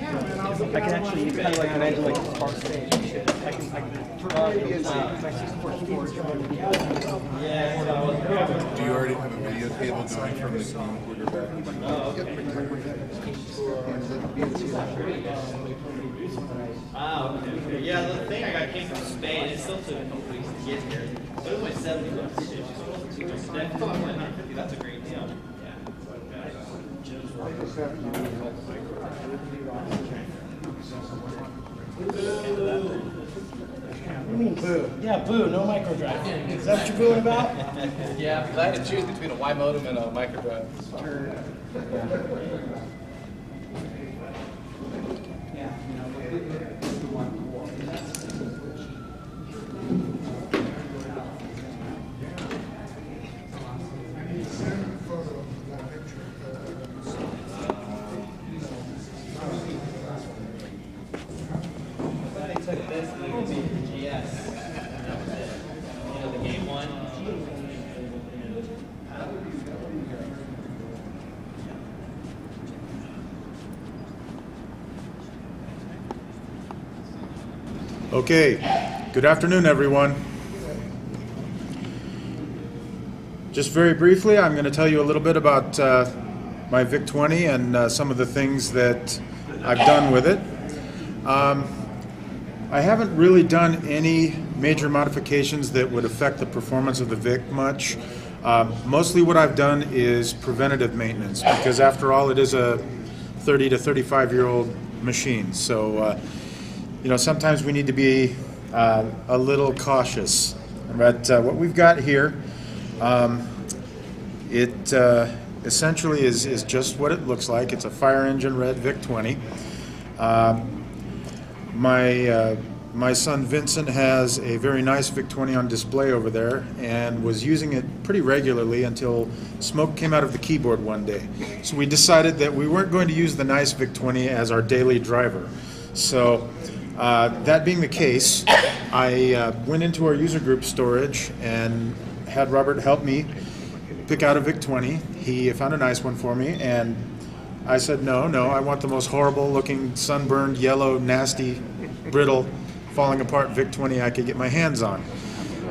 I can actually, it's kind of like imagine like a park stage. I can, I can turn on my 64 keyboard. Do you already have a video cable going from the camcorder back? Ah, okay, okay. Yeah, the thing I got came from Spain. It still took a couple weeks to get here. But it was like 70 bucks to ship, so it wasn't too much. That- I thought it was like 150. That's a great deal. What do you mean boo? Yeah, boo, no micro drive. Is that what you're booing about? Yeah, because I had to choose between a Y modem and a micro drive. They took this and they made the GS. And that was it. You know, the game one. Okay, good afternoon, everyone. Just very briefly, I'm going to tell you a little bit about uh, my VIC-20 and uh, some of the things that I've done with it. Um, I haven't really done any major modifications that would affect the performance of the VIC much. Um, mostly what I've done is preventative maintenance because after all it is a 30 to 35 year old machine. So uh, you know, sometimes we need to be uh, a little cautious. But uh, what we've got here, um, it uh, essentially is, is just what it looks like. It's a fire engine red VIC 20. Um, my uh, my son Vincent has a very nice VIC 20 on display over there and was using it pretty regularly until smoke came out of the keyboard one day. So we decided that we weren't going to use the nice VIC 20 as our daily driver. So uh, that being the case, I uh, went into our user group storage and had Robert help me pick out a VIC 20. He found a nice one for me, and I said, No, no, I want the most horrible looking, sunburned, yellow, nasty, brittle, falling apart VIC 20 I could get my hands on.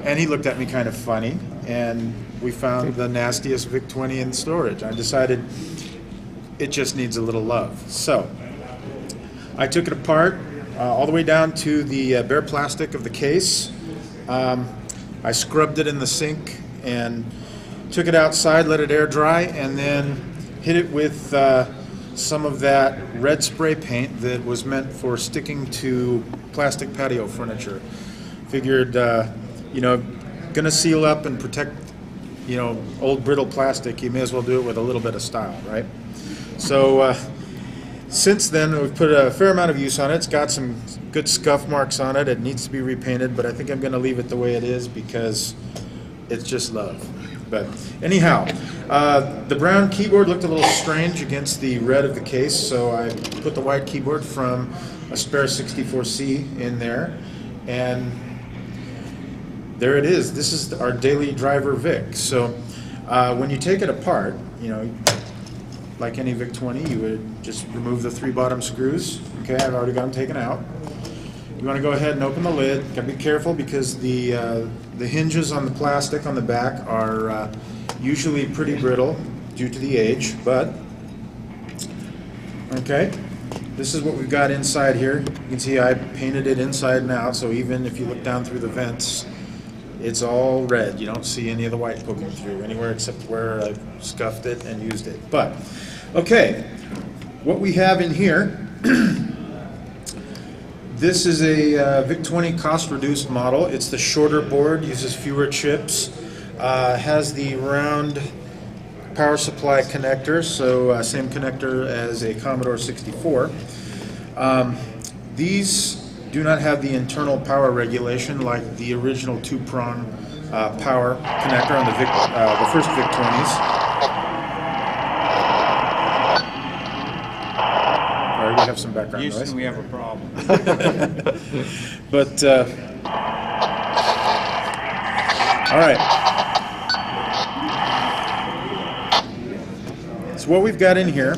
And he looked at me kind of funny, and we found the nastiest VIC 20 in storage. I decided it just needs a little love. So I took it apart all the way down to the uh, bare plastic of the case. Um, I scrubbed it in the sink and took it outside, let it air dry, and then hit it with uh, some of that red spray paint that was meant for sticking to plastic patio furniture. Figured, uh, you know, gonna seal up and protect, you know, old brittle plastic. You may as well do it with a little bit of style, right? So. Uh, since then, we've put a fair amount of use on it. It's got some good scuff marks on it. It needs to be repainted, but I think I'm going to leave it the way it is because it's just love. But anyhow, uh, the brown keyboard looked a little strange against the red of the case, so I put the white keyboard from a spare 64C in there, and there it is. This is our daily driver VIC. So uh, when you take it apart, you know, like any VIC 20, you would just remove the three bottom screws. Okay, I've already got them taken out. You want to go ahead and open the lid. Got to be careful because the uh, the hinges on the plastic on the back are uh, usually pretty brittle due to the age. But okay, this is what we've got inside here. You can see I painted it inside and out, so even if you look down through the vents, it's all red. You don't see any of the white poking through anywhere except where I scuffed it and used it. But, Okay, what we have in here, this is a uh, VIC-20 cost-reduced model. It's the shorter board, uses fewer chips, uh, has the round power supply connector, so uh, same connector as a Commodore 64. Um, these do not have the internal power regulation like the original two-prong uh, power connector on the, Vic, uh, the first VIC-20s. Have some background noise. We have a problem. But, uh, all right. So what we've got in here,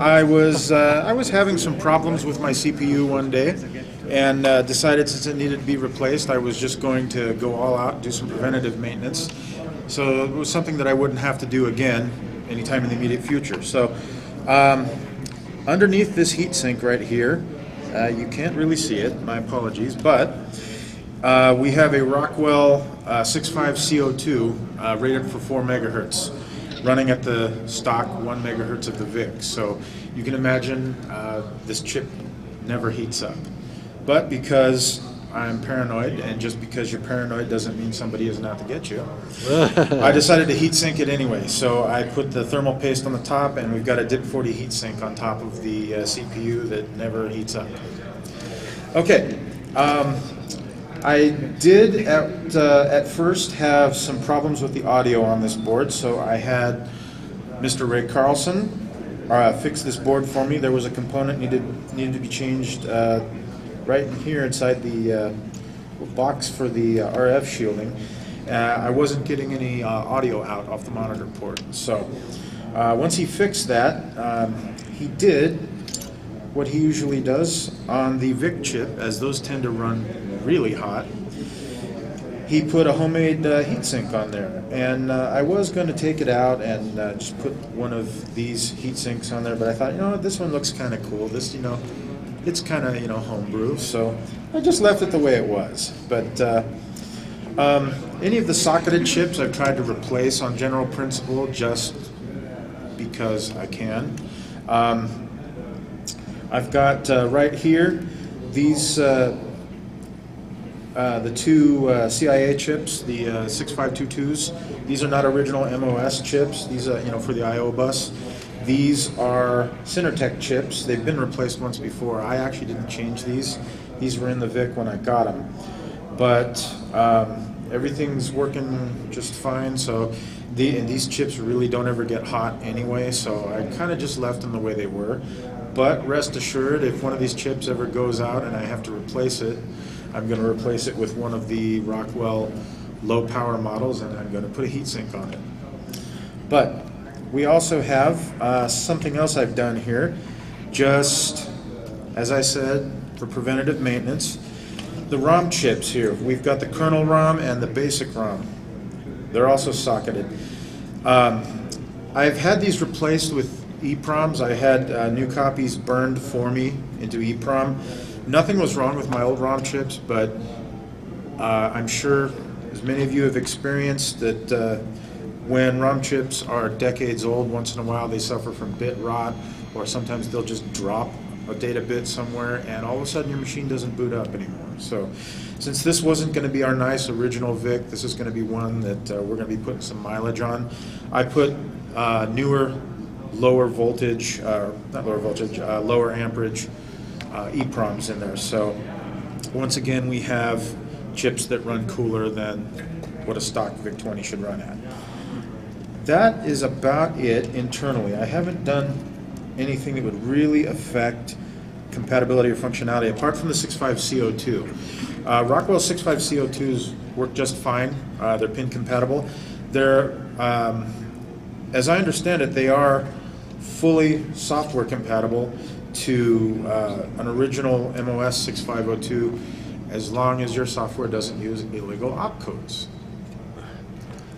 I was, uh, I was having some problems with my CPU one day and uh, decided since it needed to be replaced, I was just going to go all out, do some preventative maintenance. So it was something that I wouldn't have to do again anytime in the immediate future. So um, underneath this heatsink right here, uh, you can't really see it, my apologies, but uh, we have a Rockwell uh, 65C02 uh, rated for 4 megahertz, running at the stock 1 megahertz of the VIC. So you can imagine uh, this chip never heats up. But because I'm paranoid, and just because you're paranoid doesn't mean somebody isn't out to get you, I decided to heat sink it anyway. So I put the thermal paste on the top, and we've got a DIP 40 heat sink on top of the uh, CPU that never heats up. Okay. Um, I did at, uh, at first have some problems with the audio on this board, so I had Mr. Ray Carlson uh, fix this board for me. There was a component needed needed to be changed uh, right here inside the uh, box for the uh, RF shielding. Uh, I wasn't getting any uh, audio out off the monitor port, so uh, once he fixed that, um, he did what he usually does on the VIC chip, as those tend to run really hot. He put a homemade uh, heatsink on there, and uh, I was going to take it out and uh, just put one of these heat sinks on there, but I thought, you know, this one looks kind of cool. This, you know, it's kind of you know homebrew, so I just left it the way it was. But uh, um, any of the socketed chips I've tried to replace on general principle just because I can. Um, I've got uh, right here these uh, uh, the two uh, CIA chips, the uh, 6522s. These are not original MOS chips. These are you know for the I/O bus. These are Synertek chips. They've been replaced once before. I actually didn't change these. These were in the VIC when I got them, but um, everything's working just fine. So the, and these chips really don't ever get hot anyway. So I kind of just left them the way they were. But rest assured, if one of these chips ever goes out and I have to replace it, I'm going to replace it with one of the Rockwell low power models and I'm going to put a heatsink on it. But we also have uh, something else I've done here, just as I said, for preventative maintenance. The ROM chips here, we've got the kernel ROM and the basic ROM. They're also socketed. Um, I've had these replaced with EPROMs. I had uh, new copies burned for me into EPROM. Nothing was wrong with my old ROM chips, but uh, I'm sure, as many of you have experienced, that uh, when ROM chips are decades old, once in a while they suffer from bit rot, or sometimes they'll just drop a data bit somewhere, and all of a sudden your machine doesn't boot up anymore. So, since this wasn't going to be our nice original VIC, this is going to be one that uh, we're going to be putting some mileage on. I put uh, newer, lower voltage, uh, not lower voltage, uh, lower amperage uh, EPROMs in there. So, once again, we have chips that run cooler than what a stock VIC-20 should run at. That is about it internally. I haven't done anything that would really affect compatibility or functionality apart from the 65C02. Uh, Rockwell 65C02s work just fine. Uh, they're pin compatible. They're, um, as I understand it, they are fully software compatible to uh, an original MOS 6502 as long as your software doesn't use illegal opcodes.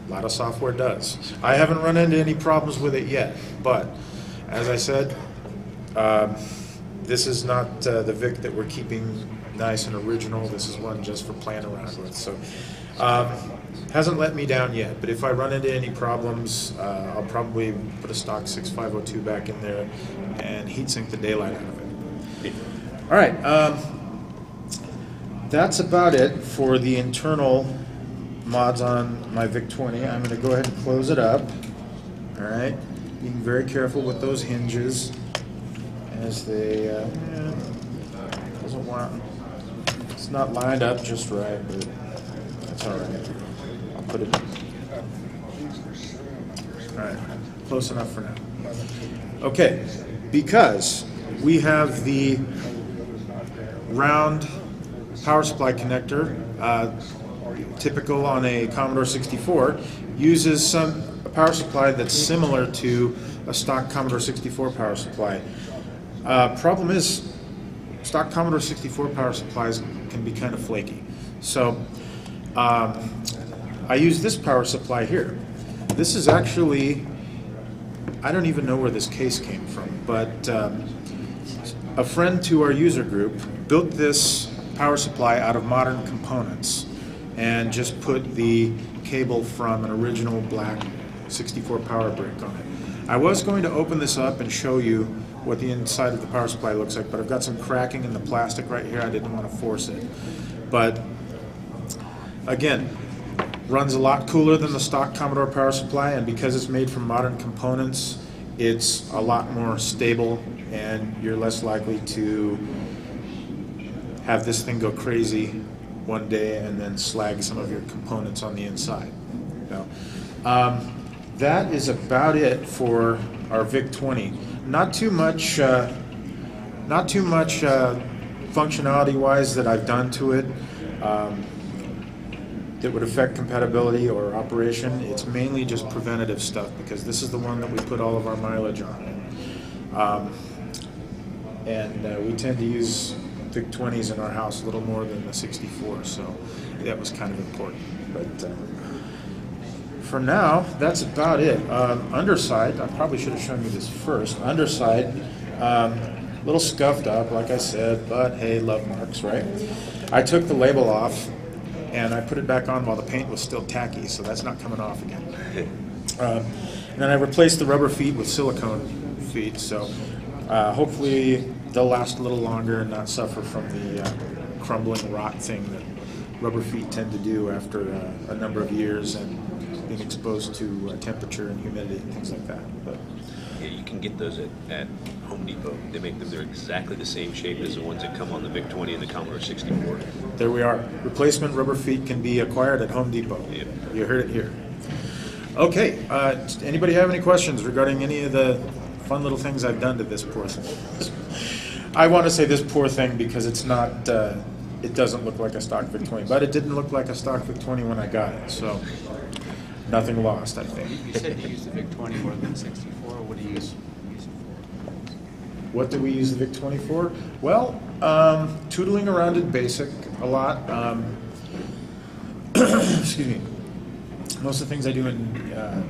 A lot of software does. I haven't run into any problems with it yet, but as I said, um, this is not uh, the VIC that we're keeping nice and original. This is one just for playing around with. So, um, hasn't let me down yet. But if I run into any problems, uh, I'll probably put a stock 6502 back in there and heat sink the daylight out of it. All right. Um, that's about it for the internal mods on my VIC-20. I'm going to go ahead and close it up. All right. Being very careful with those hinges as they, uh, not, want. it's not lined up just right, but that's all right. I'll put it. All right, close enough for now. Okay, because we have the round power supply connector, uh, typical on a Commodore 64, uses some a power supply that's similar to a stock Commodore 64 power supply. Uh, problem is, stock Commodore 64 power supplies can be kind of flaky. So um, I use this power supply here. This is actually, I don't even know where this case came from, but um, a friend to our user group built this power supply out of modern components and just put the cable from an original black 64 power brick on it. I was going to open this up and show you what the inside of the power supply looks like, but I've got some cracking in the plastic right here. I didn't want to force it. But again, runs a lot cooler than the stock Commodore power supply, and because it's made from modern components, it's a lot more stable, and you're less likely to have this thing go crazy one day and then slag some of your components on the inside. So, um, that is about it for our VIC-20. Not too much, uh, not too much uh, functionality-wise that I've done to it um, that would affect compatibility or operation. It's mainly just preventative stuff because this is the one that we put all of our mileage on. Um, and uh, we tend to use VIC 20s in our house a little more than the 64, so that was kind of important. But uh, for now, that's about it. Um, underside, I probably should have shown you this first. Underside, um, a little scuffed up, like I said, but hey, love marks, right? I took the label off and I put it back on while the paint was still tacky, so that's not coming off again. Um, and then I replaced the rubber feet with silicone feet, so uh, hopefully they'll last a little longer and not suffer from the uh, crumbling rot thing that rubber feet tend to do after uh, a number of years and being exposed to uh, temperature and humidity and things like that. But Yeah, you can get those at, at Home Depot. They make them, they're exactly the same shape as the ones that come on the VIC 20 and the Commodore 64. there we are. Replacement rubber feet can be acquired at Home Depot. You heard it here. Okay, uh, anybody have any questions regarding any of the fun little things I've done to this poor thing? I want to say this poor thing because it's not, uh, it doesn't look like a stock VIC 20, but it didn't look like a stock VIC 20 when I got it, so nothing lost, I think. You said you use the VIC 20 more than 64. What do you use, use it What do we use the VIC 20 for? Well, um, tootling around in BASIC a lot. Um, excuse me. Most of the things I do in, uh,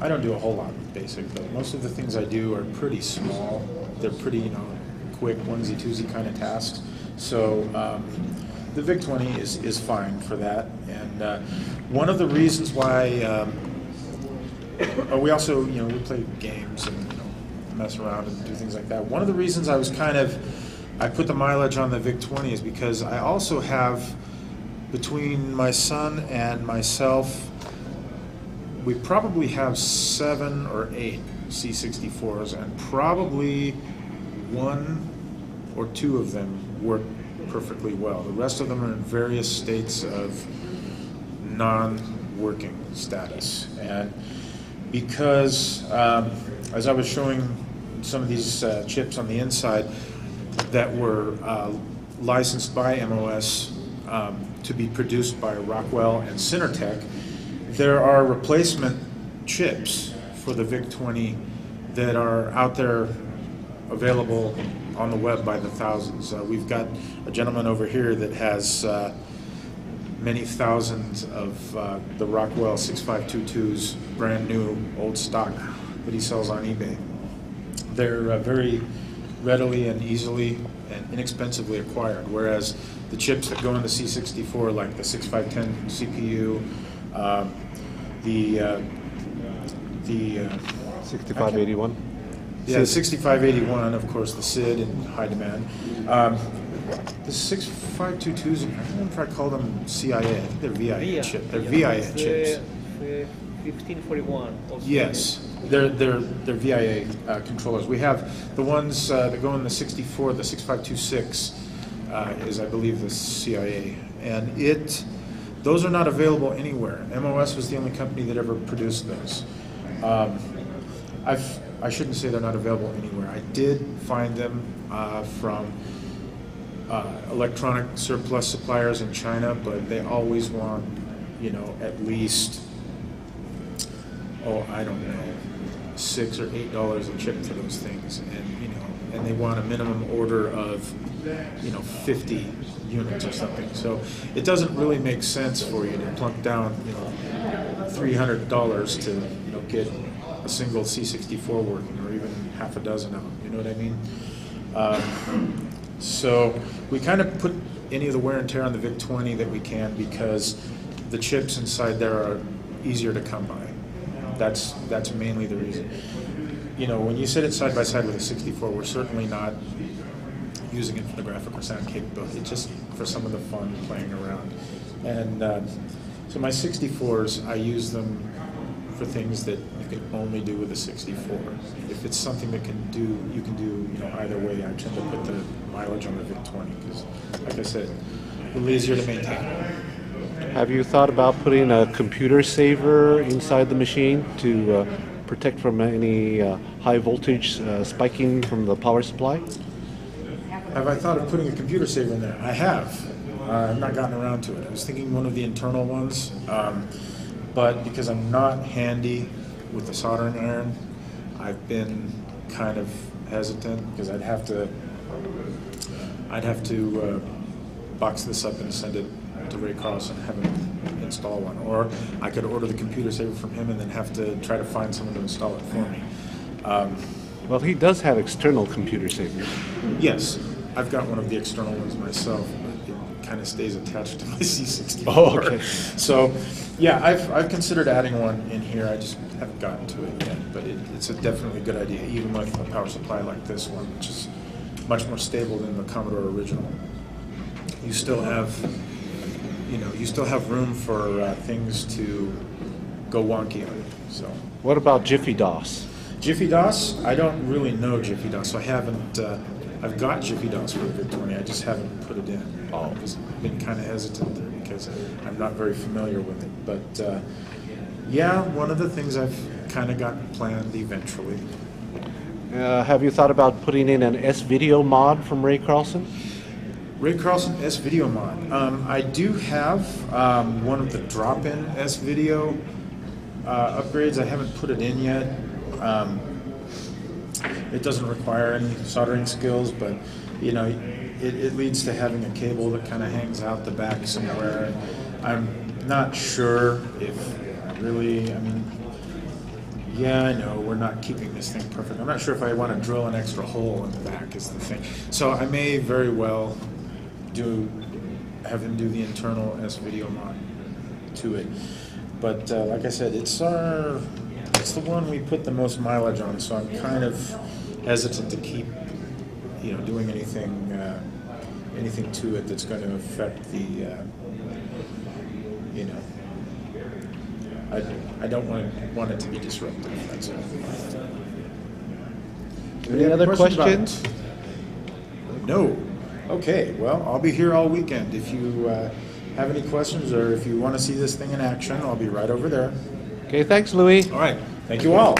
I don't do a whole lot with BASIC, but most of the things I do are pretty small. They're pretty, you know, quick onesie twosie kind of tasks. So um, the VIC 20 is, is fine for that. And uh, one of the reasons why um, uh, we also, you know, we play games and you know, mess around and do things like that. One of the reasons I was kind of, I put the mileage on the VIC 20 is because I also have, between my son and myself, we probably have seven or eight C64s, and probably one or two of them work perfectly well. The rest of them are in various states of non-working status. And because, um, as I was showing some of these uh, chips on the inside that were uh, licensed by MOS um, to be produced by Rockwell and Synertek, there are replacement chips for the VIC-20 that are out there available on the web by the thousands. Uh, we've got a gentleman over here that has uh, many thousands of uh, the Rockwell 6522s, brand new, old stock, that he sells on eBay. They're uh, very readily and easily and inexpensively acquired, whereas the chips that go in the C64, like the 6510 CPU, um, the uh, the uh, 6581. Yeah, 6581, of course, the SID in high demand. Um, the 6522s, I don't know if I call them CIA, I think they're VIA chip. They're VIA chips. Fifteen forty-one. Yes, they're, they're, they're VIA uh, controllers. We have the ones uh, that go in the 64, the 6526. uh, is, I believe, the CIA. And it, those are not available anywhere. MOS was the only company that ever produced those. Um, I've, I shouldn't say they're not available anywhere. I did find them uh, from uh, electronic surplus suppliers in China, but they always want, you know, at least, oh, I don't know, six or eight dollars a chip for those things, and you know, and they want a minimum order of, you know, fifty units or something. So it doesn't really make sense for you to plunk down, you know, three hundred dollars to, you know, get a single C64 working, or even half a dozen of them. You know what I mean? Um, so we kind of put any of the wear and tear on the VIC 20 that we can because the chips inside there are easier to come by. That's that's mainly the reason. You know, when you sit it side by side with a 64, we're certainly not using it for the graphic or sound capability. It's just for some of the fun playing around. And uh, so my 64s, I use them for things that can only do with a 64. If it's something that can do, you can do, you know, either way. I tend to put the mileage on the VIC 20 because, like I said, a little easier to maintain. Have you thought about putting a computer saver inside the machine to uh, protect from any uh, high voltage uh, spiking from the power supply? Have I thought of putting a computer saver in there? I have. I've not gotten around to it. I was thinking one of the internal ones, um, but because I'm not handy with the soldering iron, I've been kind of hesitant because I'd have to, I'd have to uh, box this up and send it to Ray Carlson and have him install one, or I could order the computer saver from him and then have to try to find someone to install it for me. Um, Well, he does have external computer savers. Yes, I've got one of the external ones myself, but it kind of stays attached to my C64. Oh, okay. So, yeah, I've, I've considered adding one in here, I just haven't gotten to it yet, but it, it's a definitely good idea, even with a power supply like this one, which is much more stable than the Commodore original. You still have, you know, you still have room for uh, things to go wonky on it, so. What about Jiffy DOS? Jiffy DOS, I don't really know Jiffy DOS, so I haven't, uh, I've got Jiffy DOS for the VIC-20, I just haven't put it in. Oh. I've been kind of hesitant there because I'm not very familiar with it. But, uh, yeah, one of the things I've kind of got planned eventually. Uh, have you thought about putting in an S video mod from Ray Carlson? Ray Carlson S Video Mod. Um, I do have um, one of the drop-in S Video uh, upgrades. I haven't put it in yet. Um, it doesn't require any soldering skills, but you know, it, it leads to having a cable that kind of hangs out the back somewhere. I'm not sure if really. I mean, yeah, I know we're not keeping this thing perfect. I'm not sure if I want to drill an extra hole in the back is the thing. So I may very well do have him do the internal S video mod to it. But uh, like I said, it's our it's the one we put the most mileage on, so I'm kind of hesitant to keep you know doing anything uh, anything to it that's going to affect the uh, you know I, I don't want want it to be disruptive. That's all. Any other Question questions? No. Okay, well, I'll be here all weekend. If you uh, have any questions or if you want to see this thing in action, I'll be right over there. Okay, thanks, Louis. All right, thank you all.